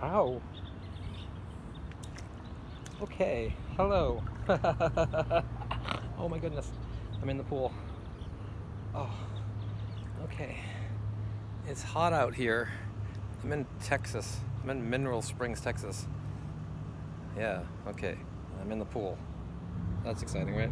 Ow. Okay, hello. oh my goodness, I'm in the pool. Oh, okay. It's hot out here. I'm in Texas. I'm in Mineral Springs, Texas. Yeah, okay. I'm in the pool. That's exciting, right?